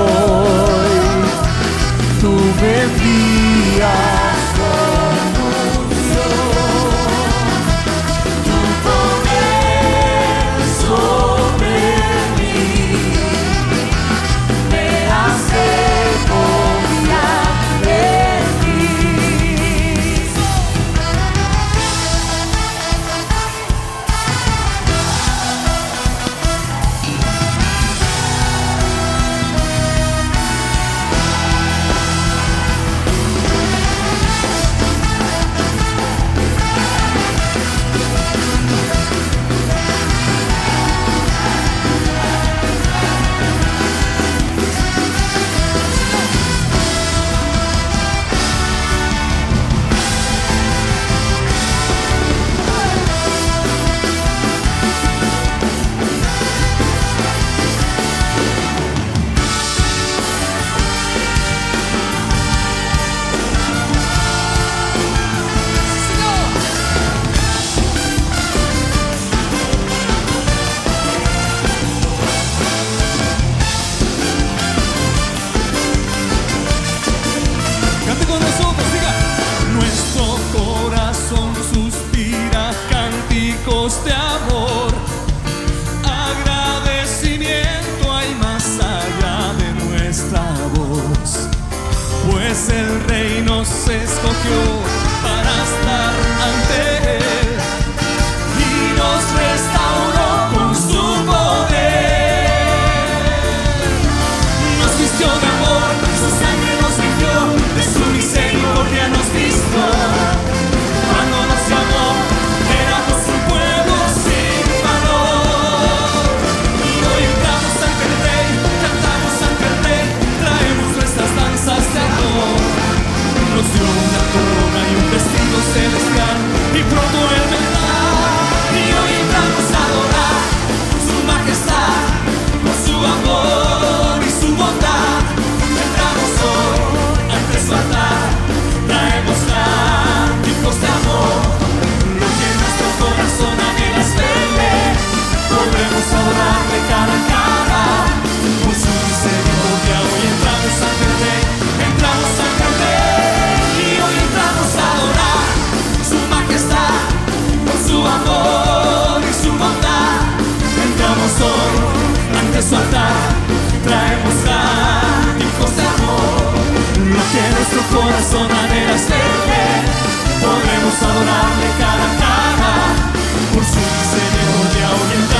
Oh. Agradecimiento hay más allá de nuestra voz, pues el rey nos escogió para estar ante corazón anhela serle, podremos adorarle cara a cara, por su misericordia oriental.